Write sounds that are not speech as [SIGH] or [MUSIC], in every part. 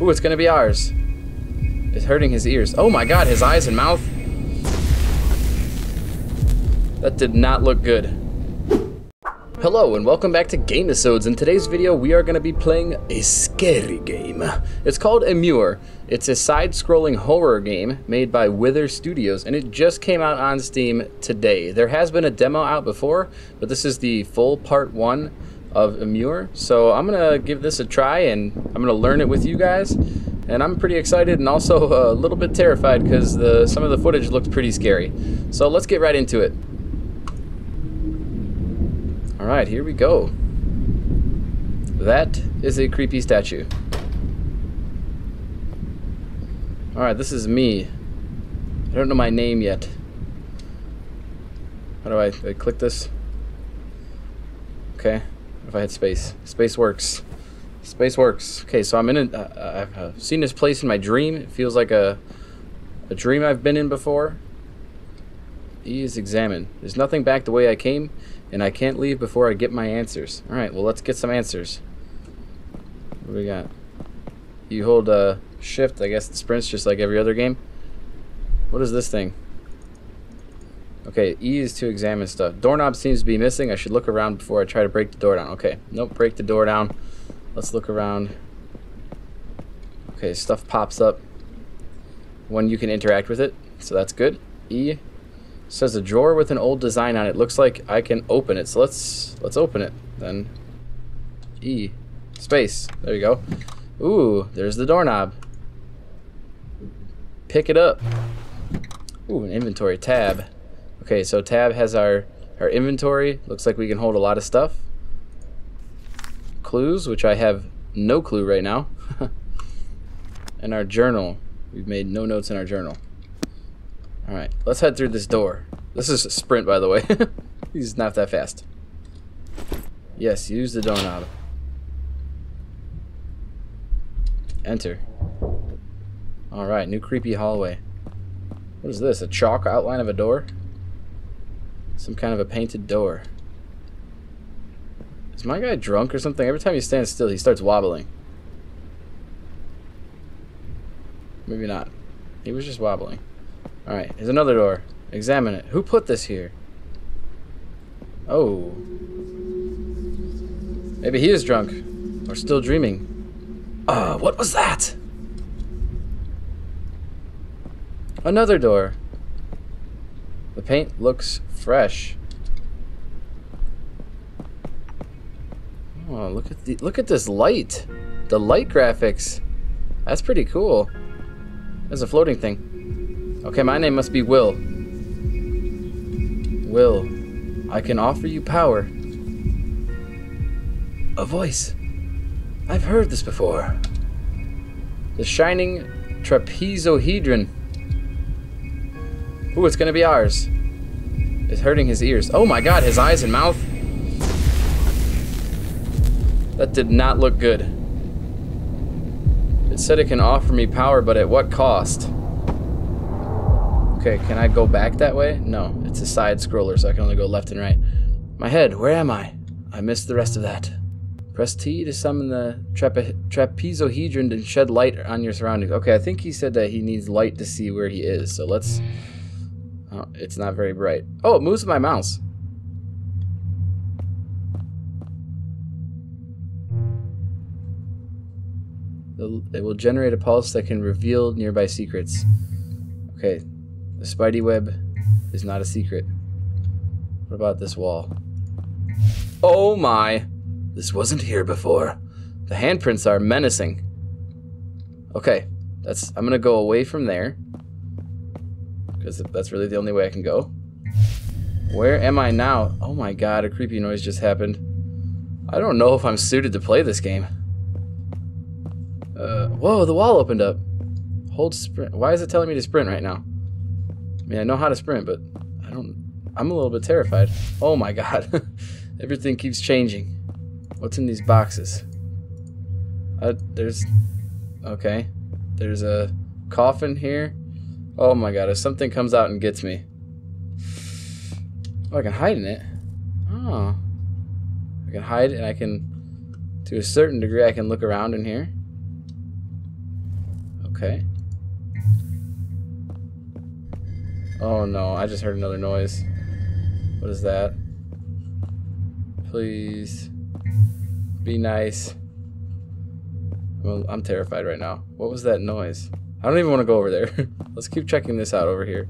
Ooh, it's gonna be ours. It's hurting his ears. Oh my god, his eyes and mouth. That did not look good. Hello and welcome back to Gamesodes. In today's video we are going to be playing a scary game. It's called Immure. It's a side-scrolling horror game made by Wither Studios and it just came out on Steam today. There has been a demo out before, but this is the full part 1 of Immure. So I'm to give this a try and I'm to learn it with you guys. And I'm pretty excited and also [LAUGHS] a little bit terrified because the some of the footage looked pretty scary. So let's get right into it. Alright, here we go. That is a creepy statue. Alright, this is me. I don't know my name yet. How do I, I click this? Okay. If I had space. Space works. Space works. Okay, so I'm in a, uh, I've uh, seen this place in my dream. It feels like a, a dream I've been in before. E is examine. There's nothing back the way I came and I can't leave before I get my answers. Alright, well let's get some answers. What do we got? You hold uh, shift, I guess the sprints just like every other game. What is this thing? Okay, E is to examine stuff. Doorknob seems to be missing. I should look around before I try to break the door down. Okay, nope, break the door down. Let's look around. Okay, stuff pops up when you can interact with it, so that's good. E says a drawer with an old design on it. Looks like I can open it. So let's let's open it then. E. Space. There you go. Ooh, there's the doorknob. Pick it up. Ooh, an inventory tab. Okay, so tab has our our inventory. Looks like we can hold a lot of stuff. Clues, which I have no clue right now. [LAUGHS] and our journal. We've made no notes in our journal. Alright, let's head through this door. This is a sprint, by the way. [LAUGHS] He's not that fast. Yes, use the doorknob. Enter. Alright, new creepy hallway. What is this? A chalk outline of a door? Some kind of a painted door. Is my guy drunk or something? Every time he stands still, he starts wobbling. Maybe not. He was just wobbling. Alright, here's another door. Examine it. Who put this here? Oh. Maybe he is drunk. Or still dreaming. Uh, what was that? Another door. The paint looks fresh. Oh, look at the look at this light. The light graphics. That's pretty cool. There's a floating thing. Okay, my name must be Will. Will, I can offer you power. A voice. I've heard this before. The shining trapezohedron. Ooh, it's gonna be ours. It's hurting his ears. Oh my god, his eyes and mouth. That did not look good. It said it can offer me power, but at what cost? Okay, can I go back that way? No, it's a side scroller, so I can only go left and right. My head, where am I? I missed the rest of that. Press T to summon the trape trapezohedron and shed light on your surroundings. Okay, I think he said that he needs light to see where he is, so let's... Oh, it's not very bright. Oh, it moves my mouse. It will generate a pulse that can reveal nearby secrets. Okay, the spidey web is not a secret. What about this wall? Oh my! This wasn't here before. The handprints are menacing. Okay, that's I'm gonna go away from there. That's really the only way I can go. Where am I now? Oh my god, a creepy noise just happened. I don't know if I'm suited to play this game. Uh, whoa, the wall opened up. Hold sprint. Why is it telling me to sprint right now? I mean, I know how to sprint, but I don't. I'm a little bit terrified. Oh my god. [LAUGHS] Everything keeps changing. What's in these boxes? Uh, there's. Okay. There's a coffin here. Oh my god, if something comes out and gets me. Oh, I can hide in it. Oh. I can hide and I can, to a certain degree, I can look around in here. Okay. Oh no, I just heard another noise. What is that? Please. Be nice. Well, I'm terrified right now. What was that noise? I don't even want to go over there. [LAUGHS] Let's keep checking this out over here.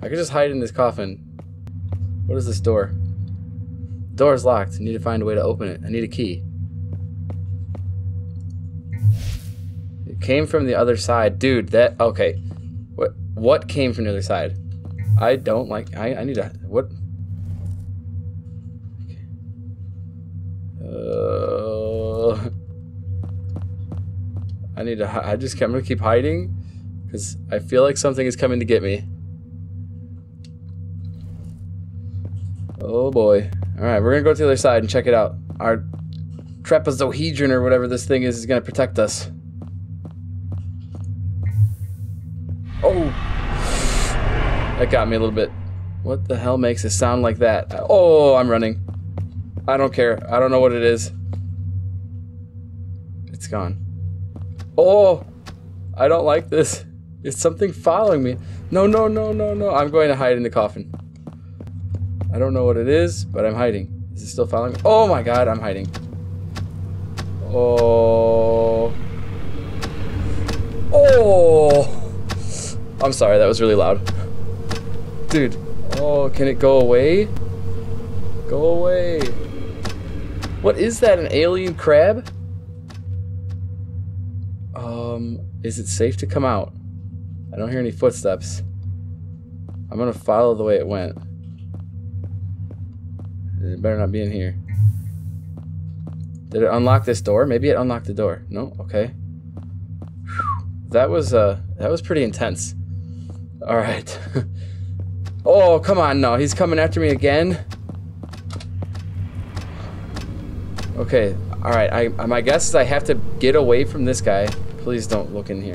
I could just hide in this coffin. What is this door? The door is locked. I need to find a way to open it. I need a key. It came from the other side. Dude, that... Okay. What What came from the other side? I don't like... I, I need to... What... I need to... I just... I'm gonna keep hiding. Because I feel like something is coming to get me. Oh boy. Alright, we're gonna go to the other side and check it out. Our trapezohedron or whatever this thing is is gonna protect us. Oh! That got me a little bit. What the hell makes it sound like that? Oh, I'm running. I don't care. I don't know what it is. It's gone. Oh! I don't like this. It's something following me. No, no, no, no, no. I'm going to hide in the coffin. I don't know what it is, but I'm hiding. Is it still following me? Oh my god, I'm hiding. Oh. Oh. I'm sorry, that was really loud. Dude. Oh, can it go away? Go away. What is that, an alien crab? Um, is it safe to come out? I don't hear any footsteps. I'm gonna follow the way it went. It better not be in here. Did it unlock this door? Maybe it unlocked the door. No? Okay. That was, uh, that was pretty intense. Alright. [LAUGHS] oh, come on, no. He's coming after me again? Okay, alright. I, my guess is I have to get away from this guy. Please don't look in here.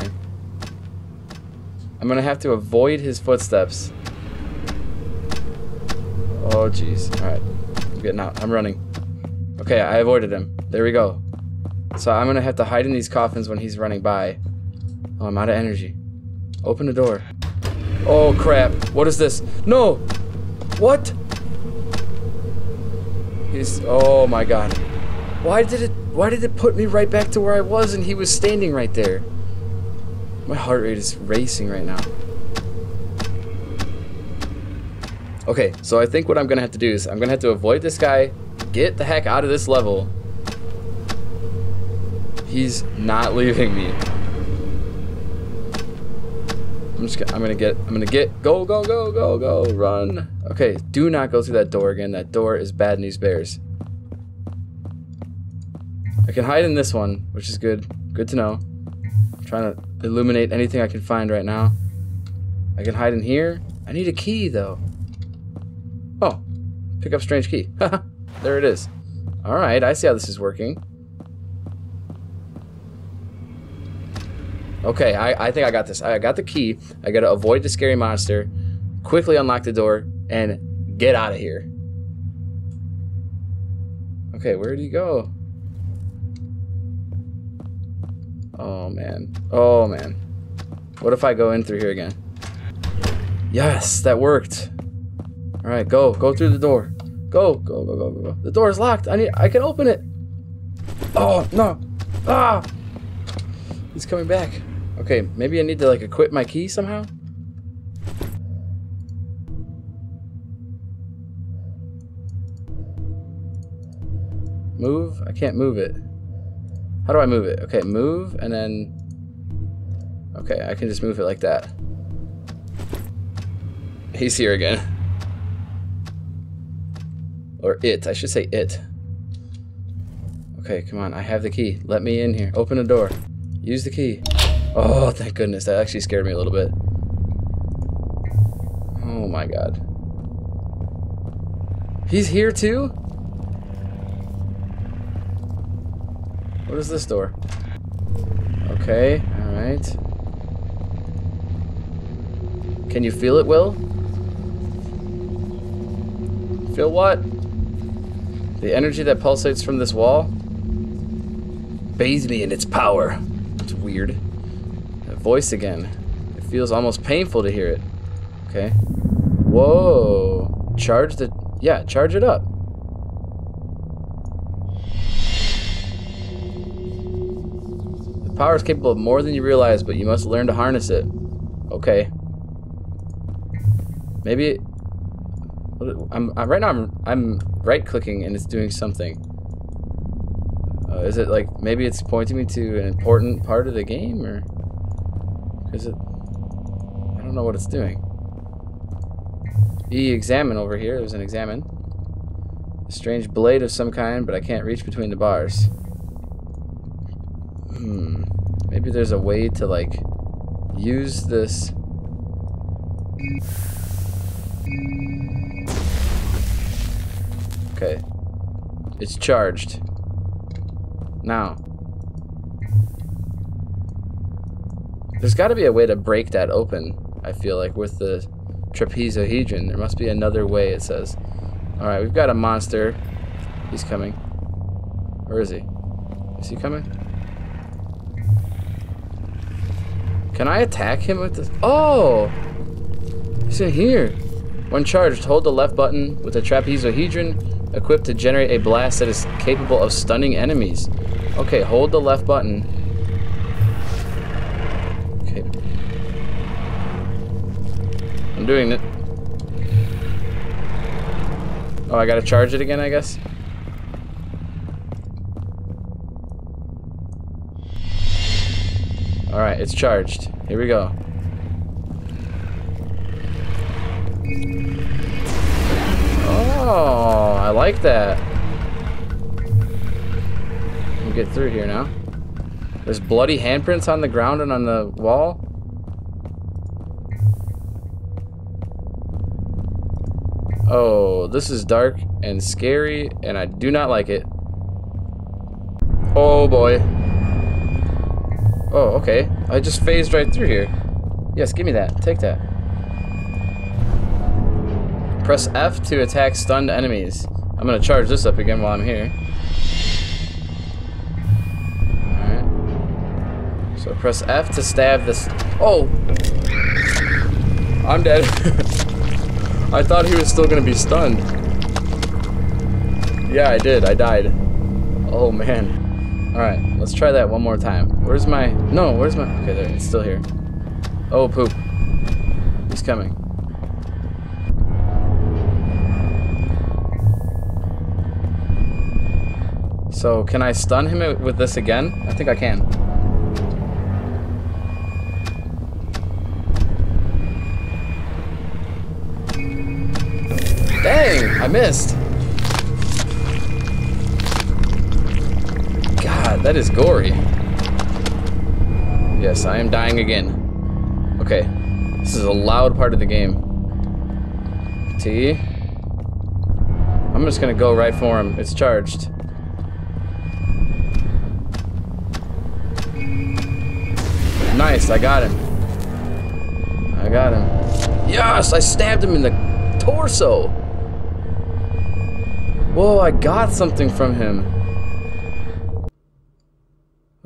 I'm gonna have to avoid his footsteps. Oh, jeez. Alright. I'm getting out. I'm running. Okay, I avoided him. There we go. So I'm gonna have to hide in these coffins when he's running by. Oh, I'm out of energy. Open the door. Oh, crap. What is this? No! What? He's... Oh, my God. Why did it... Why did it put me right back to where I was and he was standing right there? My heart rate is racing right now. Okay, so I think what I'm gonna have to do is I'm gonna have to avoid this guy, get the heck out of this level. He's not leaving me. I'm just gonna, I'm gonna get, I'm gonna get, go, go, go, go, go, run. Okay, do not go through that door again. That door is bad news bears. I can hide in this one, which is good. Good to know. I'm trying to illuminate anything I can find right now. I can hide in here. I need a key, though. Oh, pick up strange key. [LAUGHS] there it is. Alright, I see how this is working. Okay, I, I think I got this. I got the key. I gotta avoid the scary monster, quickly unlock the door, and get out of here. Okay, where do you go? Oh, man. Oh, man. What if I go in through here again? Yes, that worked. All right, go, go through the door. Go, go, go, go, go. The door is locked. I need, I can open it. Oh no! Ah! He's coming back. Okay, maybe I need to like equip my key somehow. Move? I can't move it. How do I move it? Okay, move and then. Okay, I can just move it like that. He's here again. Or it. I should say it. Okay, come on. I have the key. Let me in here. Open the door. Use the key. Oh, thank goodness. That actually scared me a little bit. Oh my god. He's here too? What is this door? Okay, alright. Can you feel it, Will? Feel what? The energy that pulsates from this wall? Bathe me in its power. It's weird. That voice again. It feels almost painful to hear it. Okay. Whoa. Charge the... Yeah, charge it up. Power is capable of more than you realize, but you must learn to harness it. Okay. Maybe... I'm, I'm right now. I'm I'm right clicking and it's doing something. Uh, is it like maybe it's pointing me to an important part of the game or is it? I don't know what it's doing. E examine over here. There's an examine. A strange blade of some kind, but I can't reach between the bars. Hmm. Maybe there's a way to like use this. Okay. It's charged. Now. There's got to be a way to break that open, I feel like, with the trapezohedron. There must be another way, it says. Alright, we've got a monster. He's coming. Where is he? Is he coming? Can I attack him with this? Oh! He's here. When charged, hold the left button with the trapezohedron equipped to generate a blast that is capable of stunning enemies. Okay, hold the left button. Okay. I'm doing it. Oh, I gotta charge it again, I guess? Alright, it's charged. Here we go. Oh, I like that. We'll get through here now. There's bloody handprints on the ground and on the wall. Oh, this is dark and scary, and I do not like it. Oh boy. Oh, okay. I just phased right through here. Yes, give me that. Take that. Press F to attack stunned enemies. I'm gonna charge this up again while I'm here. Alright. So press F to stab this. Oh! I'm dead. [LAUGHS] I thought he was still gonna be stunned. Yeah, I did. I died. Oh man. Alright, let's try that one more time. Where's my... No, where's my... Okay, there. It's still here. Oh, poop. He's coming. So can I stun him with this again? I think I can. Dang, I missed. That is gory. Yes, I am dying again. Okay, this is a loud part of the game. T. I'm just gonna go right for him. It's charged. Nice, I got him. I got him. Yes, I stabbed him in the torso. Whoa, I got something from him.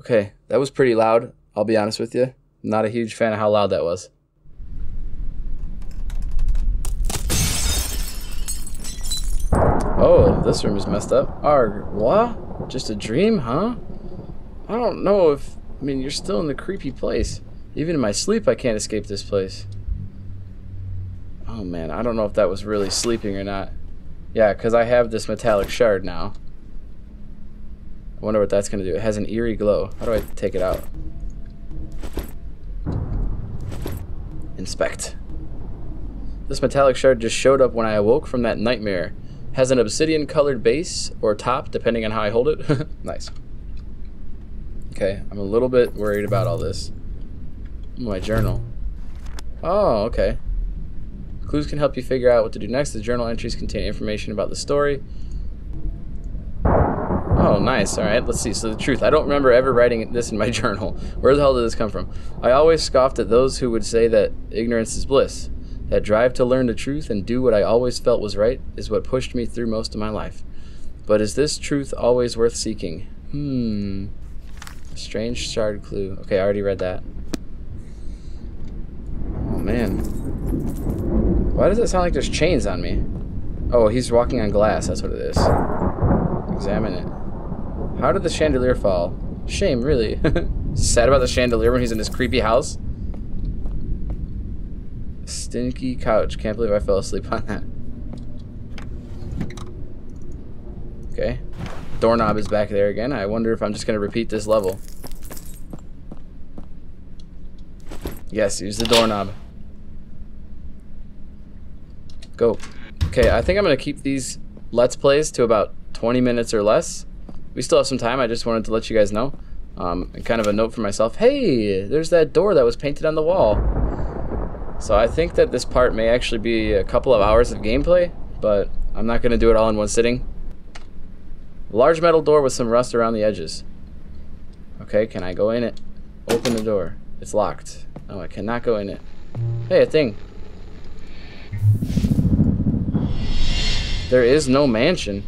Okay, that was pretty loud. I'll be honest with you. Not a huge fan of how loud that was. Oh, this room is messed up. Arg, what? Just a dream, huh? I don't know if I mean, you're still in the creepy place. Even in my sleep, I can't escape this place. Oh man, I don't know if that was really sleeping or not. Yeah, because I have this metallic shard now. I wonder what that's going to do. It has an eerie glow. How do I take it out? Inspect. This metallic shard just showed up when I awoke from that nightmare. Has an obsidian colored base or top, depending on how I hold it. [LAUGHS] nice. Okay, I'm a little bit worried about all this. My journal. Oh, okay. Clues can help you figure out what to do next. The journal entries contain information about the story. Oh, nice. All right, let's see. So the truth. I don't remember ever writing this in my [LAUGHS] journal. Where the hell did this come from? I always scoffed at those who would say that ignorance is bliss. That drive to learn the truth and do what I always felt was right is what pushed me through most of my life. But is this truth always worth seeking? Hmm. Strange shard clue. Okay, I already read that. Oh, man. Why does it sound like there's chains on me? Oh, he's walking on glass. That's what it is. Examine it. How did the chandelier fall? Shame, really. [LAUGHS] Sad about the chandelier when he's in this creepy house. Stinky couch. Can't believe I fell asleep on that. Okay. Doorknob is back there again. I wonder if I'm just going to repeat this level. Yes, use the doorknob. Go. Okay, I think I'm going to keep these Let's Plays to about 20 minutes or less. We still have some time. I just wanted to let you guys know. Um, and kind of a note for myself. Hey, there's that door that was painted on the wall. So I think that this part may actually be a couple of hours of gameplay, but I'm not going to do it all in one sitting. Large metal door with some rust around the edges. Okay, can I go in it? Open the door. It's locked. No, I cannot go in it. Hey, a thing. There is no mansion.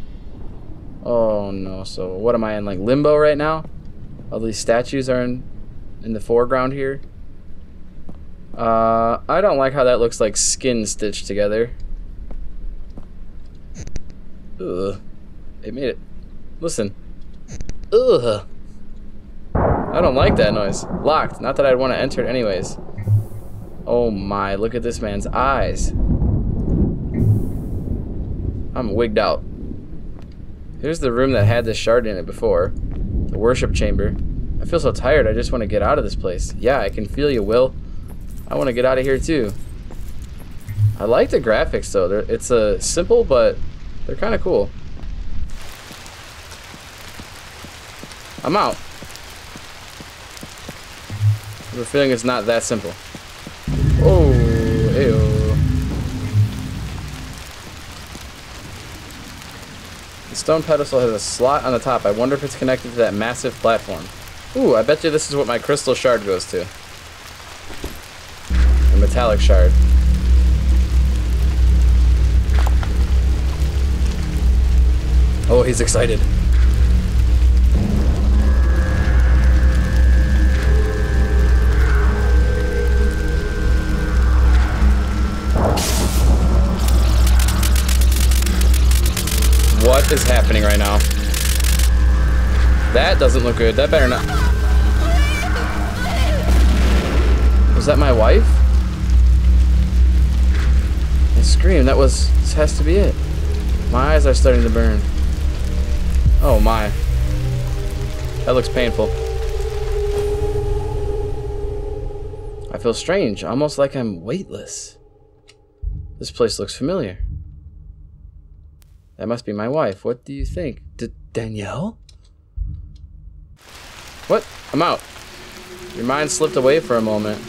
Oh no, so what am I in, like limbo right now? All these statues are in, in the foreground here. Uh, I don't like how that looks like skin stitched together. Ugh. It made it. Listen. Ugh. I don't like that noise. Locked. Not that I'd want to enter it anyways. Oh my, look at this man's eyes. I'm wigged out. Here's the room that had this shard in it before. The worship chamber. I feel so tired, I just want to get out of this place. Yeah, I can feel you, Will. I want to get out of here too. I like the graphics though. They're, it's a uh, simple, but they're kind of cool. I'm out. The feeling it's not that simple. Stone pedestal has a slot on the top. I wonder if it's connected to that massive platform. Ooh, I bet you this is what my crystal shard goes to. A metallic shard. Oh, he's excited. What is happening right now? That doesn't look good. That better not. Was that my wife? I scream. That was. This has to be it. My eyes are starting to burn. Oh my. That looks painful. I feel strange, almost like I'm weightless. This place looks familiar. That must be my wife. What do you think? D Danielle? What? I'm out. Your mind slipped away for a moment.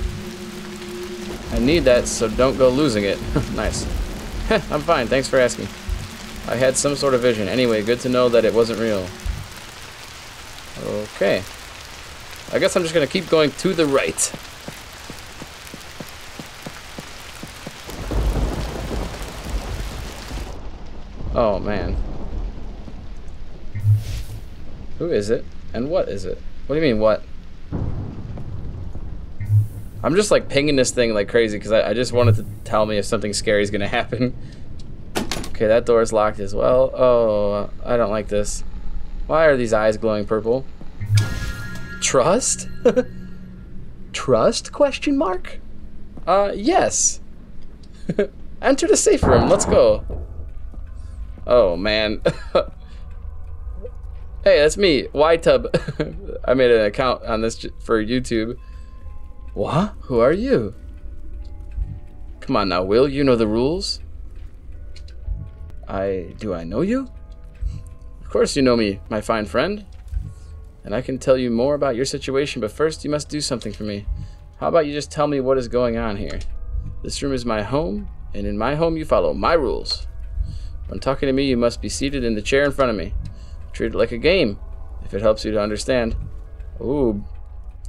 I need that, so don't go losing it. [LAUGHS] nice. [LAUGHS] I'm fine, thanks for asking. I had some sort of vision. Anyway, good to know that it wasn't real. Okay. I guess I'm just gonna keep going to the right. Oh, man. Who is it? And what is it? What do you mean, what? I'm just like pinging this thing like crazy because I, I, just wanted to tell me if something scary is going [LAUGHS] to happen. Okay, that door is locked as well. Oh, I don't like this. Why are these eyes glowing purple? Trust? [LAUGHS] Trust? Question mark? Uh, yes. [LAUGHS] Enter the safe room. Let's go. Oh, man. [LAUGHS] hey, that's me, YTub. [LAUGHS] I made an account on this for YouTube. What? Who are you? Come on now, Will. You know the rules. I... Do I know you? Of course you know me, my fine friend. And I can tell you more about your situation, but first you must do something for me. How about you just tell me what is going on here? This room is my home, and in my home you follow my rules. When talking to me, you must be seated in the chair in front of me. Treat it like a game, if it helps you to understand. Ooh,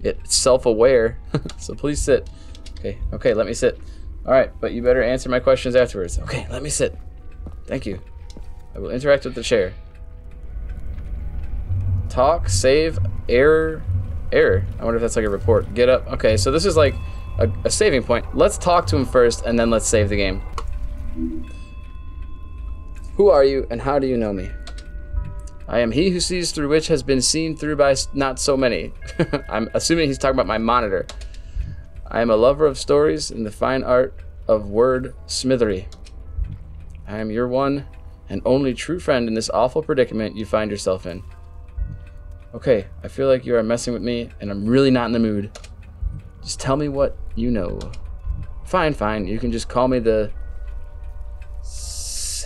it's self-aware, [LAUGHS] so please sit. Okay, okay, let me sit. All right, but you better answer my questions afterwards. Okay, let me sit. Thank you. I will interact with the chair. Talk, save, error, error. I wonder if that's like a report. Get up. Okay, so this is like a, a saving point. Let's talk to him first, and then let's save the game. Who are you, and how do you know me? I am he who sees through which has been seen through by not so many. [LAUGHS] I'm assuming he's talking about my monitor. I am a lover of stories and the fine art of word smithery. I am your one and only true friend in this awful predicament you find yourself in. Okay, I feel like you are messing with me, and I'm really not in the mood. Just tell me what you know. Fine, fine. You can just call me the.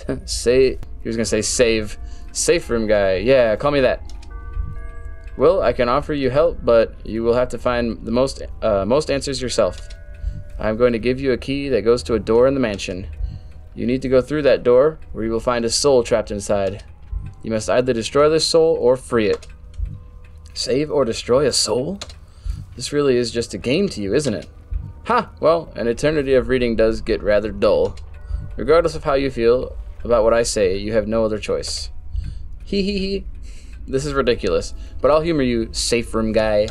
[LAUGHS] say. He was gonna say save. Safe room guy. Yeah, call me that. Well, I can offer you help, but you will have to find the most uh, most answers yourself. I'm going to give you a key that goes to a door in the mansion. You need to go through that door, where you will find a soul trapped inside. You must either destroy this soul or free it. Save or destroy a soul? This really is just a game to you, isn't it? Ha! Well, an eternity of reading does get rather dull. Regardless of how you feel about what I say, you have no other choice. Hee hee hee. This is ridiculous, but I'll humor you, safe room guy.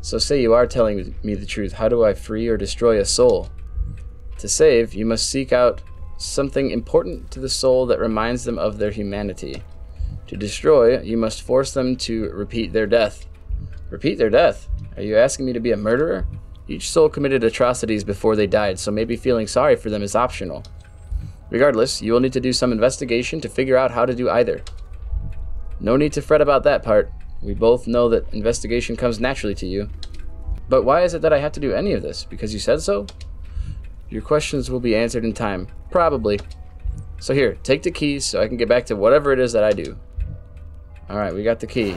So say you are telling me the truth, how do I free or destroy a soul? To save, you must seek out something important to the soul that reminds them of their humanity. To destroy, you must force them to repeat their death. Repeat their death? Are you asking me to be a murderer? Each soul committed atrocities before they died, so maybe feeling sorry for them is optional. Regardless, you will need to do some investigation to figure out how to do either. No need to fret about that part. We both know that investigation comes naturally to you. But why is it that I have to do any of this? Because you said so? Your questions will be answered in time. Probably. So here, take the keys so I can get back to whatever it is that I do. Alright, we got the key.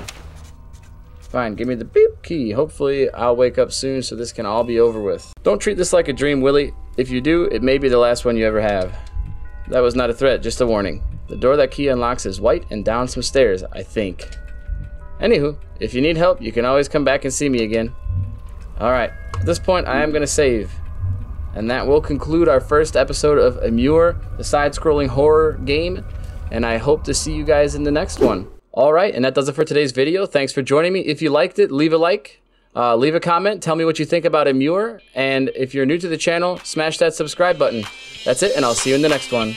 Fine, give me the beep key. Hopefully I'll wake up soon so this can all be over with. Don't treat this like a dream, Willie. If you do, it may be the last one you ever have. That was not a threat, just a warning. The door that key unlocks is white and down some stairs, I think. Anywho, if you need help, you can always come back and see me again. Alright, at this point I am going to save. And that will conclude our first episode of Immure, the side-scrolling horror game. And I hope to see you guys in the next one. Alright, and that does it for today's video. Thanks for joining me. If you liked it, leave a like. Uh, leave a comment, tell me what you think about Immure, and if you're new to the channel, smash that subscribe button. That's it, and I'll see you in the next one.